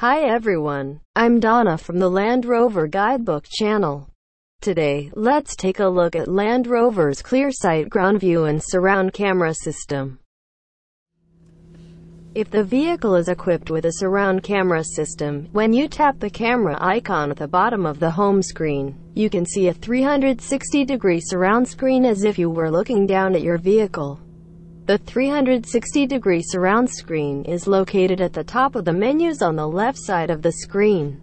Hi everyone, I'm Donna from the Land Rover Guidebook channel. Today, let's take a look at Land Rover's ClearSight ground view and surround camera system. If the vehicle is equipped with a surround camera system, when you tap the camera icon at the bottom of the home screen, you can see a 360 degree surround screen as if you were looking down at your vehicle. The 360 degree surround screen is located at the top of the menus on the left side of the screen.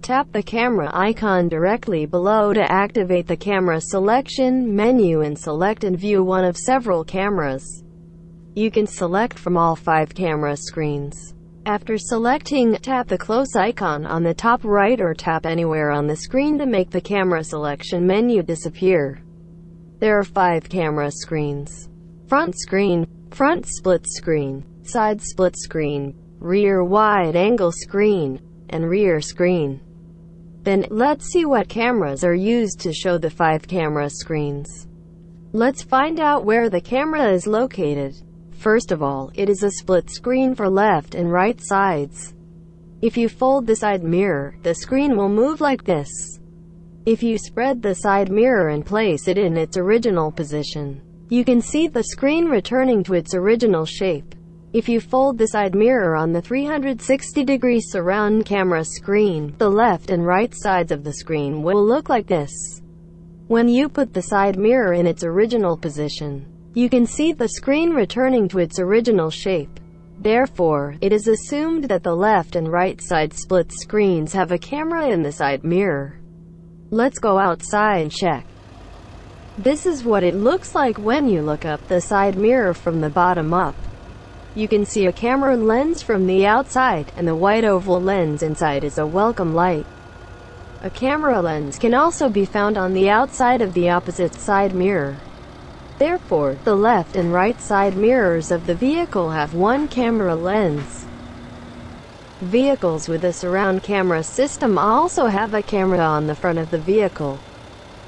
Tap the camera icon directly below to activate the camera selection menu and select and view one of several cameras. You can select from all five camera screens. After selecting, tap the close icon on the top right or tap anywhere on the screen to make the camera selection menu disappear. There are five camera screens front screen, front split screen, side split screen, rear wide angle screen, and rear screen. Then, let's see what cameras are used to show the five camera screens. Let's find out where the camera is located. First of all, it is a split screen for left and right sides. If you fold the side mirror, the screen will move like this. If you spread the side mirror and place it in its original position, you can see the screen returning to its original shape. If you fold the side mirror on the 360 degree surround camera screen, the left and right sides of the screen will look like this. When you put the side mirror in its original position, you can see the screen returning to its original shape. Therefore, it is assumed that the left and right side split screens have a camera in the side mirror. Let's go outside and check. This is what it looks like when you look up the side mirror from the bottom up. You can see a camera lens from the outside, and the white oval lens inside is a welcome light. A camera lens can also be found on the outside of the opposite side mirror. Therefore, the left and right side mirrors of the vehicle have one camera lens. Vehicles with a surround camera system also have a camera on the front of the vehicle.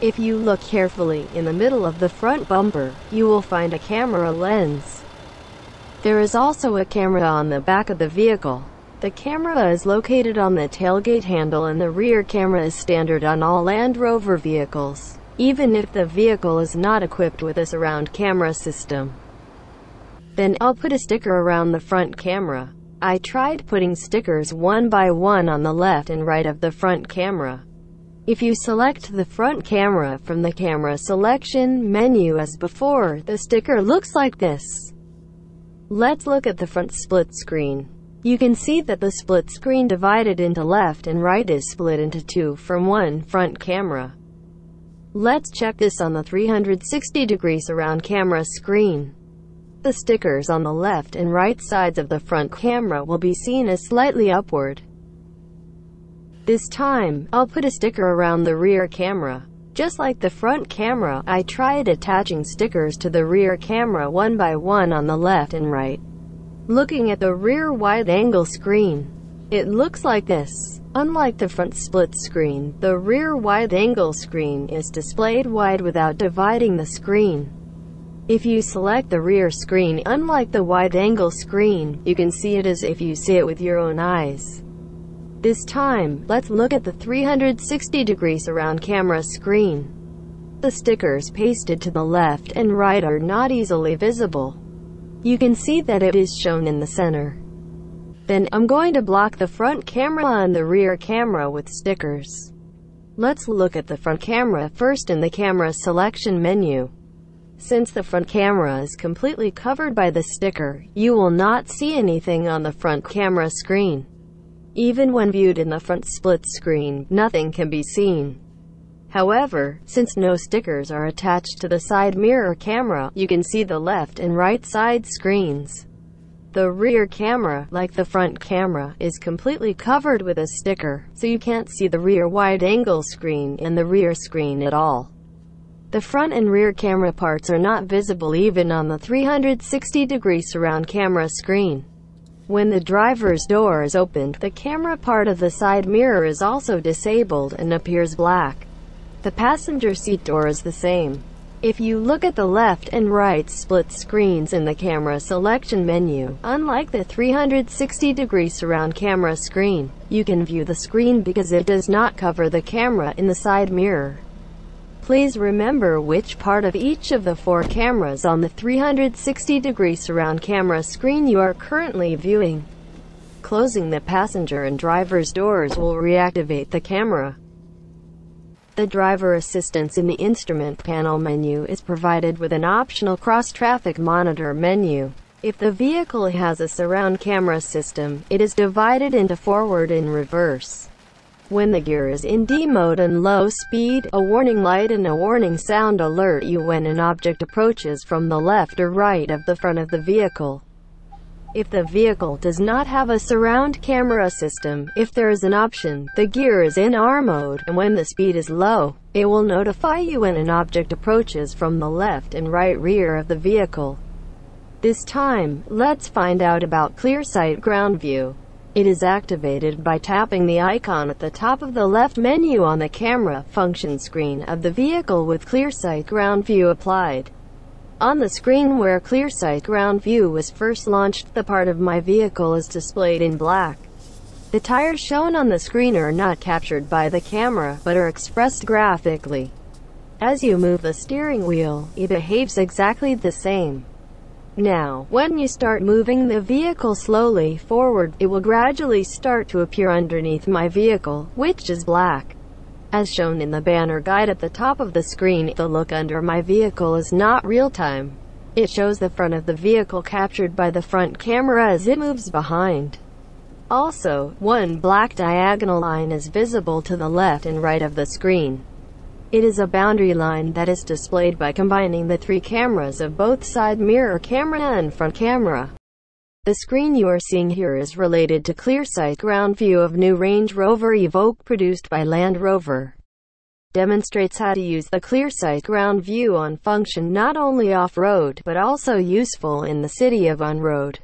If you look carefully in the middle of the front bumper, you will find a camera lens. There is also a camera on the back of the vehicle. The camera is located on the tailgate handle and the rear camera is standard on all Land Rover vehicles, even if the vehicle is not equipped with a surround camera system. Then, I'll put a sticker around the front camera. I tried putting stickers one by one on the left and right of the front camera. If you select the front camera from the camera selection menu as before, the sticker looks like this. Let's look at the front split screen. You can see that the split screen divided into left and right is split into two from one front camera. Let's check this on the 360 degree surround camera screen. The stickers on the left and right sides of the front camera will be seen as slightly upward. This time, I'll put a sticker around the rear camera. Just like the front camera, I tried attaching stickers to the rear camera one by one on the left and right. Looking at the rear wide-angle screen, it looks like this. Unlike the front split screen, the rear wide-angle screen is displayed wide without dividing the screen. If you select the rear screen, unlike the wide-angle screen, you can see it as if you see it with your own eyes. This time, let's look at the 360 degree surround camera screen. The stickers pasted to the left and right are not easily visible. You can see that it is shown in the center. Then, I'm going to block the front camera and the rear camera with stickers. Let's look at the front camera first in the camera selection menu. Since the front camera is completely covered by the sticker, you will not see anything on the front camera screen. Even when viewed in the front split screen, nothing can be seen. However, since no stickers are attached to the side mirror camera, you can see the left and right side screens. The rear camera, like the front camera, is completely covered with a sticker, so you can't see the rear wide-angle screen and the rear screen at all. The front and rear camera parts are not visible even on the 360 degree surround camera screen. When the driver's door is opened, the camera part of the side mirror is also disabled and appears black. The passenger seat door is the same. If you look at the left and right split screens in the camera selection menu, unlike the 360 degree surround camera screen, you can view the screen because it does not cover the camera in the side mirror. Please remember which part of each of the four cameras on the 360 degree surround camera screen you are currently viewing. Closing the passenger and driver's doors will reactivate the camera. The driver assistance in the instrument panel menu is provided with an optional cross-traffic monitor menu. If the vehicle has a surround camera system, it is divided into forward and reverse. When the gear is in D mode and low speed, a warning light and a warning sound alert you when an object approaches from the left or right of the front of the vehicle. If the vehicle does not have a surround camera system, if there is an option, the gear is in R mode, and when the speed is low, it will notify you when an object approaches from the left and right rear of the vehicle. This time, let's find out about ClearSight Ground View. It is activated by tapping the icon at the top of the left menu on the camera function screen of the vehicle with ClearSight Ground View applied. On the screen where ClearSight Ground View was first launched, the part of my vehicle is displayed in black. The tires shown on the screen are not captured by the camera, but are expressed graphically. As you move the steering wheel, it behaves exactly the same. Now, when you start moving the vehicle slowly forward, it will gradually start to appear underneath my vehicle, which is black. As shown in the banner guide at the top of the screen, the look under my vehicle is not real-time. It shows the front of the vehicle captured by the front camera as it moves behind. Also, one black diagonal line is visible to the left and right of the screen. It is a boundary line that is displayed by combining the three cameras of both side mirror camera and front camera. The screen you are seeing here is related to ClearSight Ground View of new Range Rover Evoque produced by Land Rover. Demonstrates how to use the ClearSight Ground View on function not only off-road, but also useful in the city of on-road.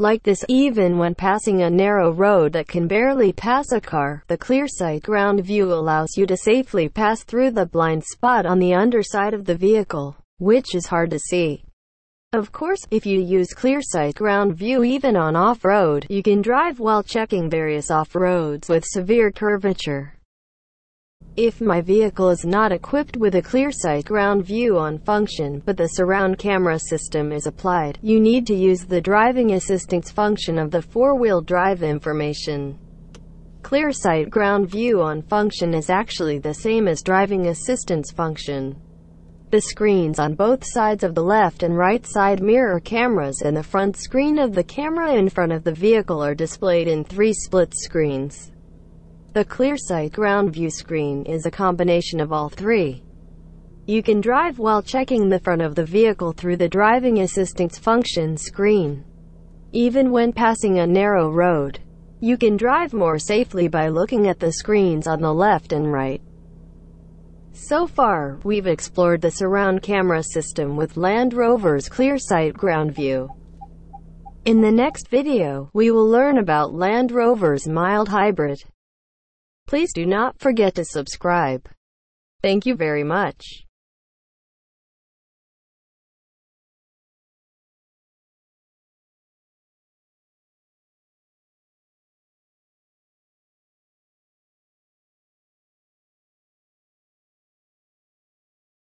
Like this, even when passing a narrow road that can barely pass a car, the ClearSight Ground View allows you to safely pass through the blind spot on the underside of the vehicle, which is hard to see. Of course, if you use ClearSight Ground View even on off-road, you can drive while checking various off-roads with severe curvature. If my vehicle is not equipped with a ClearSight Ground View on function, but the surround camera system is applied, you need to use the driving assistance function of the four-wheel drive information. ClearSight Ground View on function is actually the same as driving assistance function. The screens on both sides of the left and right side mirror cameras and the front screen of the camera in front of the vehicle are displayed in three split screens. The ClearSight Ground View screen is a combination of all three. You can drive while checking the front of the vehicle through the driving assistance function screen. Even when passing a narrow road, you can drive more safely by looking at the screens on the left and right. So far, we've explored the surround camera system with Land Rover's ClearSight Ground View. In the next video, we will learn about Land Rover's mild hybrid. Please do not forget to subscribe. Thank you very much.